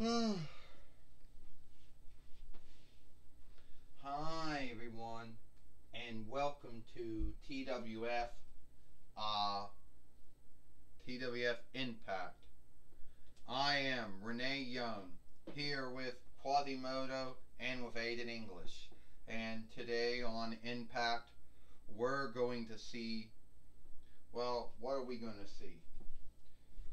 Hi everyone, and welcome to TWF, uh, TWF Impact. I am Renee Young, here with Quasimodo and with Aiden English. And today on Impact, we're going to see, well, what are we going to see?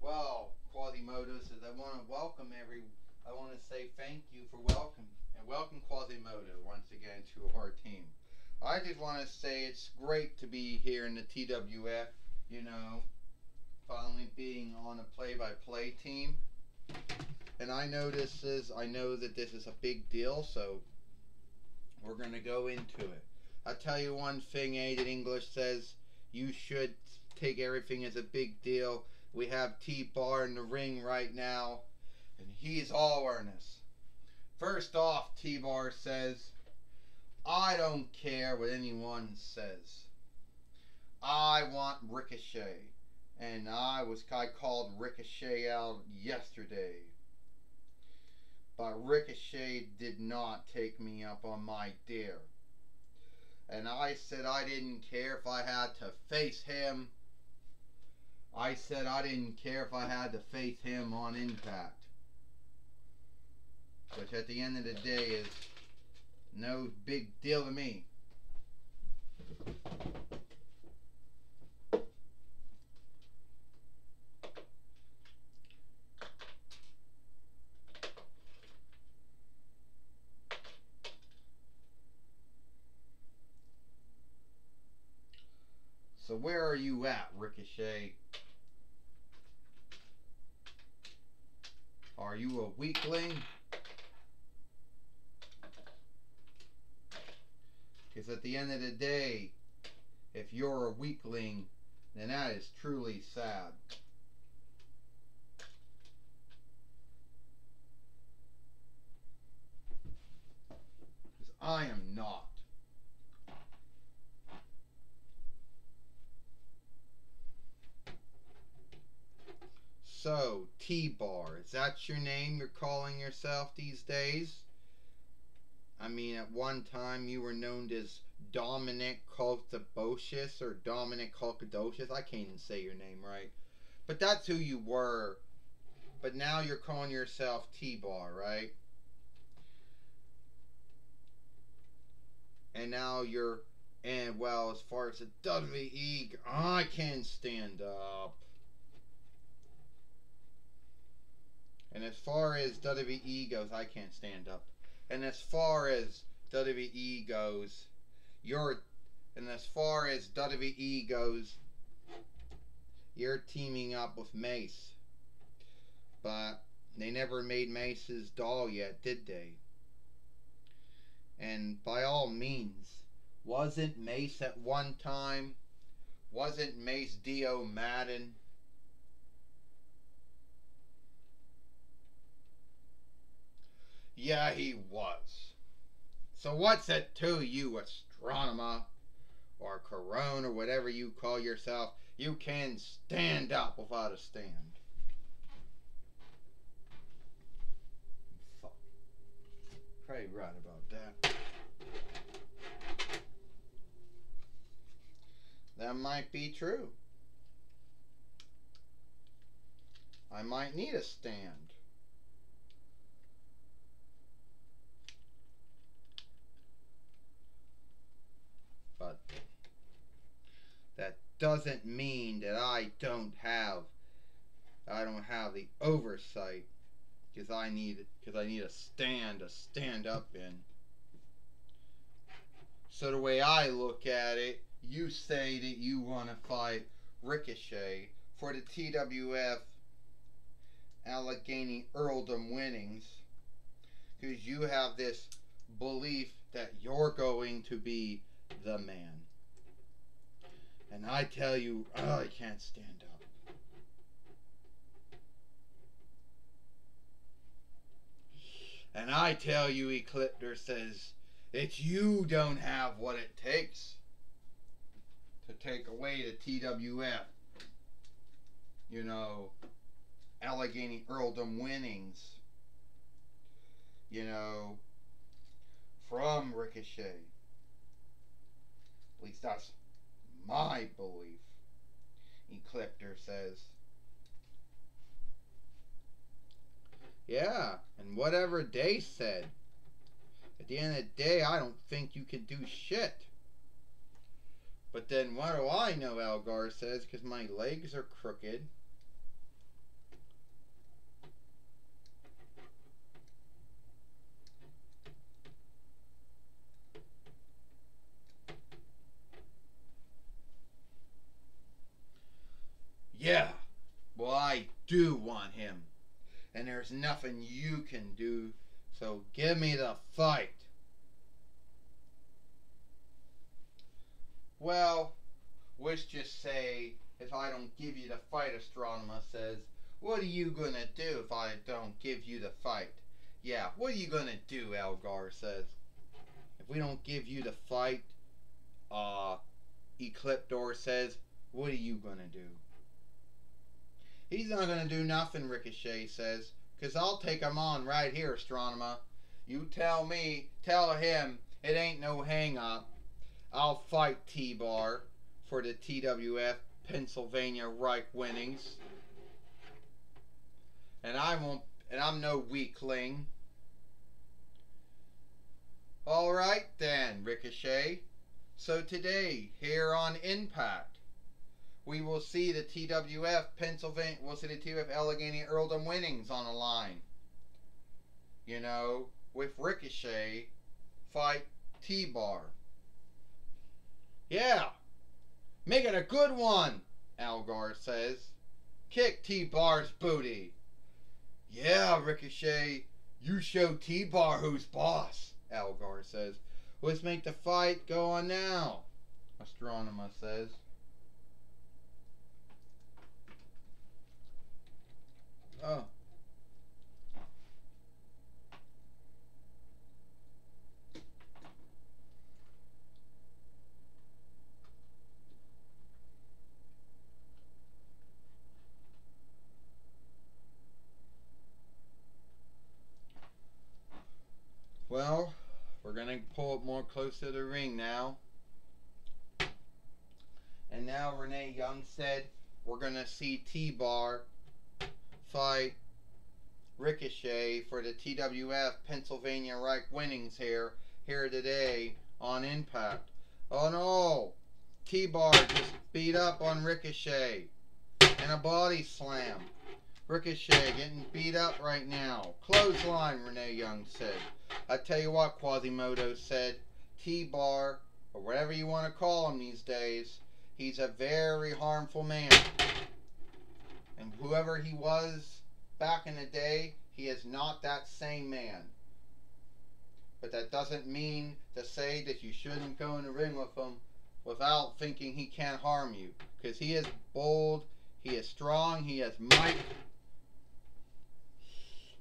Well, Quasimodo says, I want to welcome every, I want to say thank you for welcome, and welcome Quasimodo once again to our team. I just want to say it's great to be here in the TWF, you know, finally being on a play-by-play team. And I know this is, I know that this is a big deal, so we're going to go into it. I'll tell you one thing Aiden English says, you should take everything as a big deal. We have T-Bar in the ring right now, and he's all earnest. First off, T-Bar says, I don't care what anyone says. I want Ricochet. And I was I called Ricochet out yesterday. But Ricochet did not take me up on my dare. And I said I didn't care if I had to face him. I said I didn't care if I had to face him on impact. Which at the end of the day is no big deal to me. So where are you at, Ricochet? Are you a weakling? Because at the end of the day, if you're a weakling, then that is truly sad. Because I am not. So, T-Bar, is that your name you're calling yourself these days? I mean, at one time you were known as Dominic Cultabocious or Dominic Culcadocious. I can't even say your name right. But that's who you were. But now you're calling yourself T-Bar, right? And now you're, and well, as far as the WWE, I can't stand up. And as far as WWE goes, I can't stand up. And as far as WWE goes, you're and as far as WWE goes, you're teaming up with Mace. But they never made Mace's doll yet, did they? And by all means, wasn't Mace at one time? Wasn't Mace Dio Maddin? Yeah, he was. So what's it to you, Astronema? Or Corona, or whatever you call yourself? You can stand up without a stand. Fuck. Probably right about that. That might be true. I might need a stand. Doesn't mean that I don't have I don't have the oversight because I need because I need a stand to stand up in. So the way I look at it, you say that you want to fight Ricochet for the TWF Allegheny Earldom winnings because you have this belief that you're going to be the man. And I tell you, oh, I can't stand up. And I tell you, Ecliptor says, it's you don't have what it takes to take away the TWF. You know, Allegheny Earldom winnings. you know, from Ricochet. At least that's my belief. Ecliptor says. Yeah, and whatever they said. At the end of the day, I don't think you can do shit. But then what do I know, Elgar says, because my legs are crooked. Yeah, well, I do want him. And there's nothing you can do, so give me the fight. Well, let's just say if I don't give you the fight, Astronema says, what are you gonna do if I don't give you the fight? Yeah, what are you gonna do, Elgar says. If we don't give you the fight, uh, Ecliptor says, what are you gonna do? He's not gonna do nothing, Ricochet says, cause I'll take him on right here, Astronema. You tell me, tell him it ain't no hang up. I'll fight T-Bar for the TWF Pennsylvania Reich winnings. And I won't and I'm no weakling. Alright then, Ricochet. So today, here on Impact, we will see the TWF Pennsylvania we'll see the TWF Allegheny Earldom winnings on the line. You know, with Ricochet fight T-Bar. Yeah. Make it a good one, Elgar says. Kick T-Bar's booty. Yeah, Ricochet. You show T-Bar who's boss, Elgar says. Let's make the fight go on now, Astronema says. Oh. Well, we're going to pull it more close to the ring now. And now Renee Young said we're going to see T-Bar fight Ricochet for the TWF Pennsylvania Reich winnings here here today on Impact. Oh no! T-Bar just beat up on Ricochet in a body slam. Ricochet getting beat up right now. Clothesline, Renee Young said. I tell you what, Quasimodo said, T-Bar, or whatever you want to call him these days, he's a very harmful man. And whoever he was back in the day, he is not that same man. But that doesn't mean to say that you shouldn't go in the ring with him without thinking he can't harm you. Because he is bold, he is strong, he has might.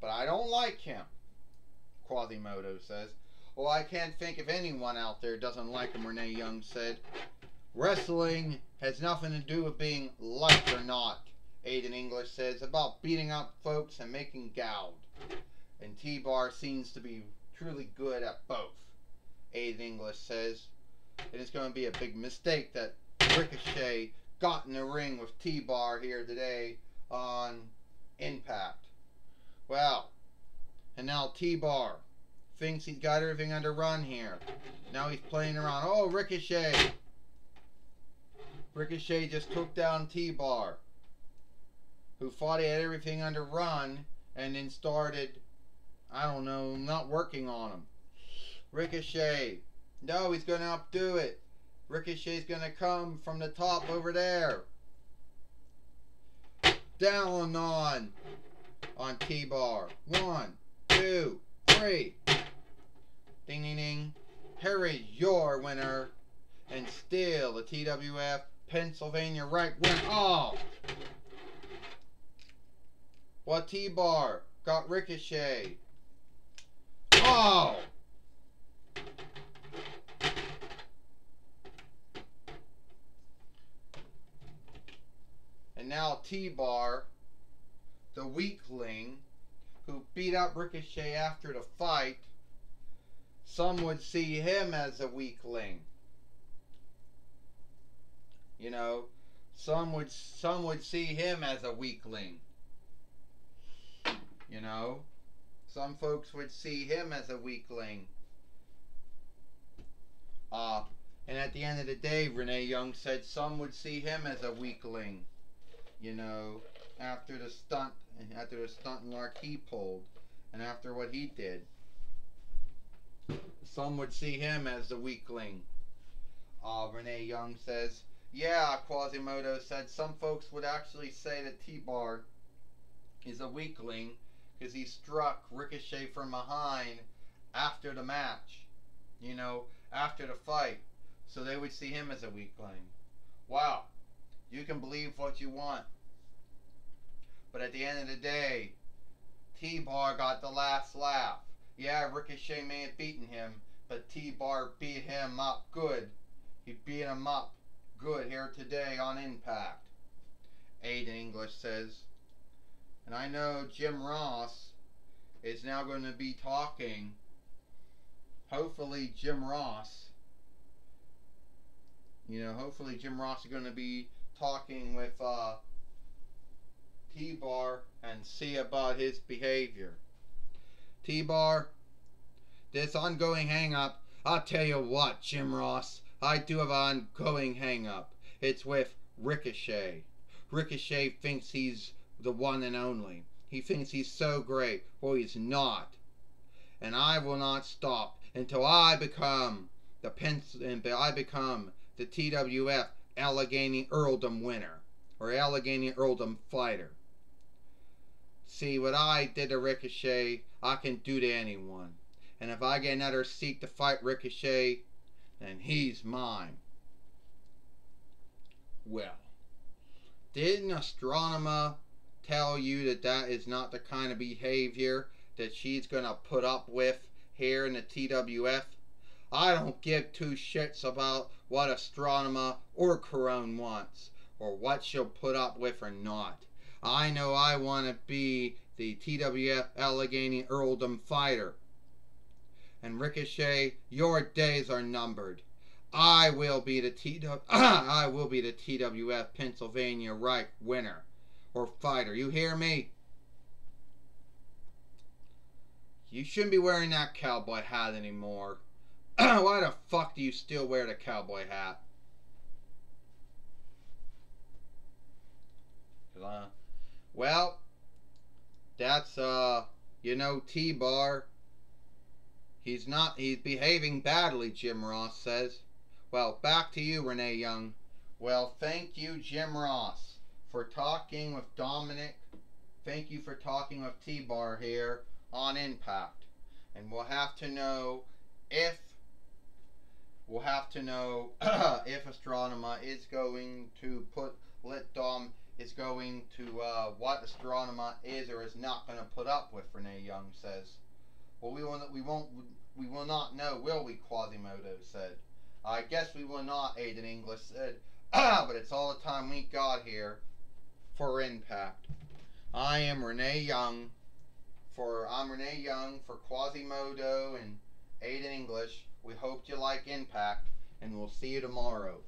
But I don't like him, Quasimodo says. Well, I can't think of anyone out there doesn't like him, Renee Young said. Wrestling has nothing to do with being liked or not, Aiden English says, about beating up folks and making gouged. And T-Bar seems to be truly good at both, Aiden English says. It's going to be a big mistake that Ricochet got in the ring with T-Bar here today on Impact. Well, and now T-Bar thinks he's got everything under run here. Now he's playing around. Oh, Ricochet. Ricochet just took down T-Bar, who had everything under run, and then started, I don't know, not working on him. Ricochet. No, he's going to updo it. Ricochet's going to come from the top over there. Down on on T-Bar. One, two, three. Ding, ding, ding. Here is your winner. And still the TWF Pennsylvania Reich win. Oh! What T-Bar? Got Ricochet. Oh! And now T-Bar the weakling, who beat up Ricochet after the fight, some would see him as a weakling. You know, some would some would see him as a weakling. You know, some folks would see him as a weakling. Uh, and at the end of the day, Renee Young said some would see him as a weakling. You know, after the stunt, after the stunt mark he pulled, and after what he did. Some would see him as the weakling. Uh, Renee Young says, yeah, Quasimodo said some folks would actually say that T-Bar is a weakling because he struck Ricochet from behind after the match. You know, after the fight. So they would see him as a weakling. Wow. You can believe what you want. But at the end of the day, T-Bar got the last laugh. Yeah, Ricochet may have beaten him, but T-Bar beat him up good. He beat him up good here today on Impact. Aiden English says. And I know Jim Ross is now going to be talking. Hopefully, Jim Ross. You know, hopefully Jim Ross is going to be talking with uh, T-Bar and see about his behavior. T-Bar, this ongoing hang-up, I'll tell you what, Jim Ross, I do have an ongoing hang-up. It's with Ricochet. Ricochet thinks he's the one and only. He thinks he's so great. Well, he's not. And I will not stop until I become the Pens- until I become the TWF Allegheny Earldom winner or Allegheny Earldom fighter. See what I did to Ricochet, I can do to anyone. And if I get another seat to fight Ricochet, then he's mine. Well, didn't Astronema tell you that that is not the kind of behavior that she's going to put up with here in the TWF? I don't give two shits about what Astronema or Karone wants, or what she'll put up with or not. I know I want to be the TWF Allegheny Earldom fighter. And Ricochet, your days are numbered. I will be the TW I will be the TWF Pennsylvania Reich winner or fighter. You hear me? You shouldn't be wearing that cowboy hat anymore. Why the fuck do you still wear the cowboy hat? Well, that's, uh, you know, T-Bar. He's not, he's behaving badly, Jim Ross says. Well, back to you, Renee Young. Well, thank you, Jim Ross, for talking with Dominic. Thank you for talking with T-Bar here on Impact. And we'll have to know if we'll have to know if Astronema is going to put let Dom is going to uh, what Astronema is or is not going to put up with. Renee Young says. Well, we will we won't we will not know, will we? Quasimodo said. I guess we will not. Aiden English said. but it's all the time we got here for Impact. I am Renee Young. For I'm Renee Young for Quasimodo and Aiden English. We hope you like Impact, and we'll see you tomorrow.